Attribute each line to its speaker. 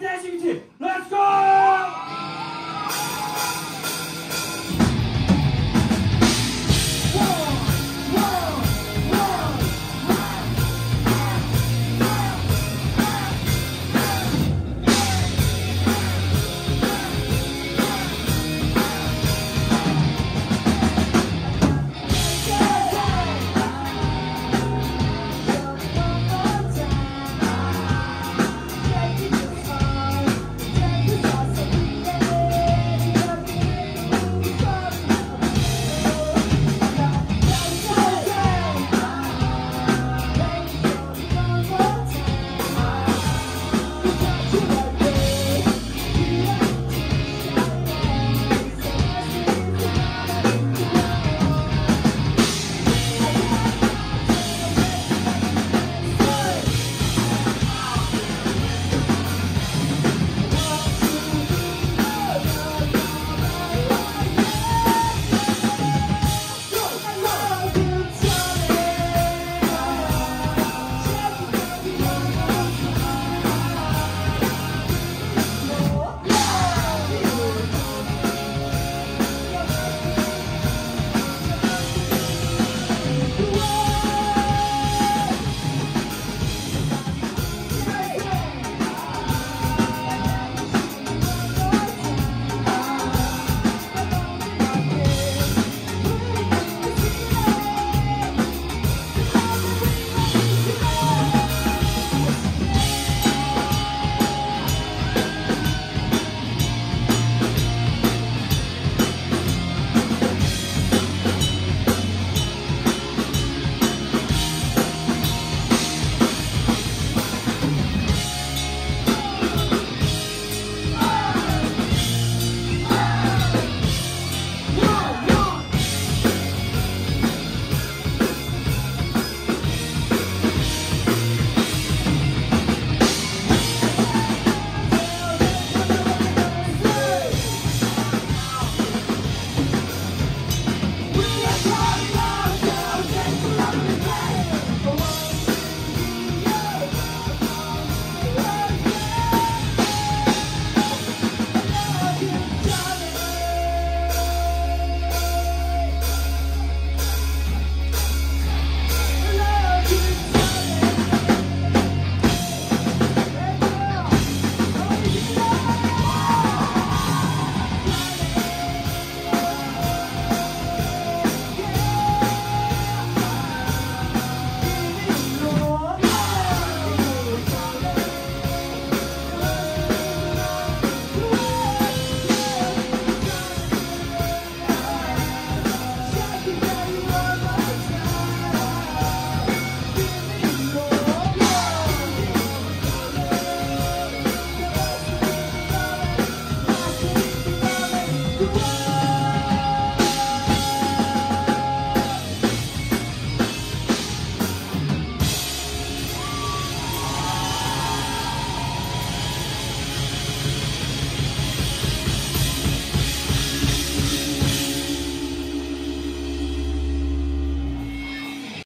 Speaker 1: 大事見て